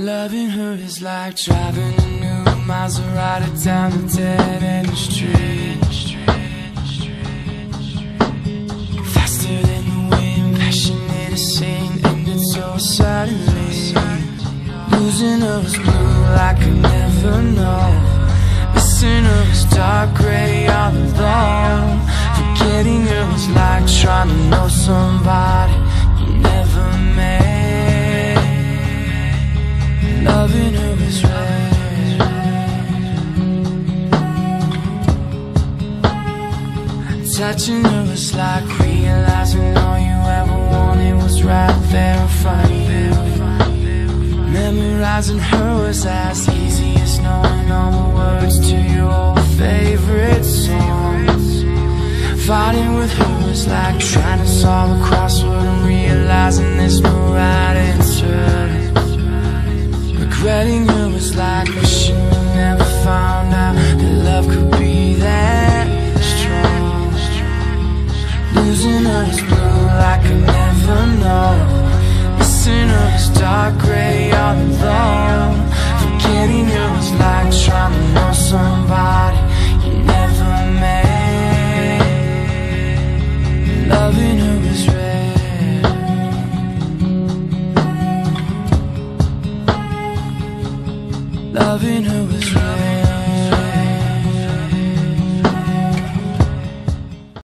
Loving her is like driving a new Maserati down a dead end street. Faster than the wind, passionate as sin, ended so suddenly. Losing her was blue like I never know. Missing her was dark gray all alone. Forgetting her was like trying to know somebody Loving her was red. Touching her was like realizing all you ever wanted was right there in front of you. Memorizing her was as easy as knowing all the words to your favorite songs. Fighting with her was like trying to solve a crossword and realizing there's no right like you never found out that love could be that strong. Losing her was blue like I never know. Missing her was dark gray all alone. Forgetting her was like trying to know somebody Loving her was red.